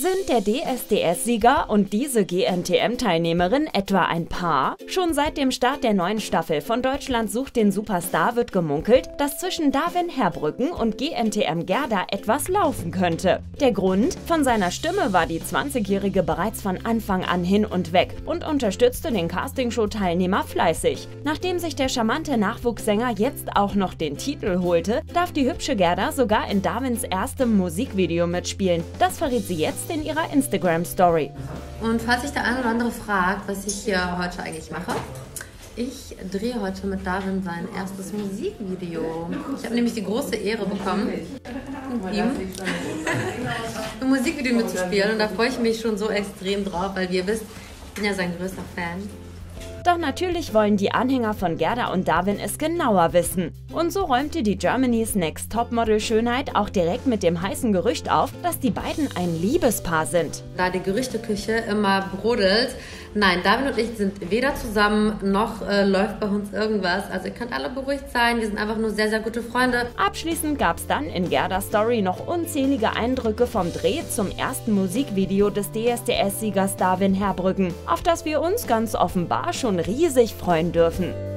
Sind der DSDS-Sieger und diese GNTM-Teilnehmerin etwa ein Paar? Schon seit dem Start der neuen Staffel von Deutschland sucht den Superstar wird gemunkelt, dass zwischen Darwin Herbrücken und GNTM Gerda etwas laufen könnte. Der Grund? Von seiner Stimme war die 20-Jährige bereits von Anfang an hin und weg und unterstützte den Castingshow-Teilnehmer fleißig. Nachdem sich der charmante Nachwuchssänger jetzt auch noch den Titel holte, darf die hübsche Gerda sogar in Darwins erstem Musikvideo mitspielen. Das verrät sie jetzt in ihrer Instagram-Story. Und falls sich der eine oder andere fragt, was ich hier heute eigentlich mache, ich drehe heute mit Darwin sein erstes Musikvideo. Ich habe nämlich die große Ehre bekommen, ihm ein Musikvideo mitzuspielen. Und da freue ich mich schon so extrem drauf, weil wie ihr wisst, ich bin ja sein größter Fan. Doch natürlich wollen die Anhänger von Gerda und Darwin es genauer wissen. Und so räumte die Germany's Next Topmodel Schönheit auch direkt mit dem heißen Gerücht auf, dass die beiden ein Liebespaar sind. Da die Gerüchteküche immer brodelt, nein, Darwin und ich sind weder zusammen noch äh, läuft bei uns irgendwas. Also ihr könnt alle beruhigt sein, wir sind einfach nur sehr, sehr gute Freunde. Abschließend gab es dann in Gerdas Story noch unzählige Eindrücke vom Dreh zum ersten Musikvideo des DSDS-Siegers Darwin Herbrücken, auf das wir uns ganz offenbar schon riesig freuen dürfen.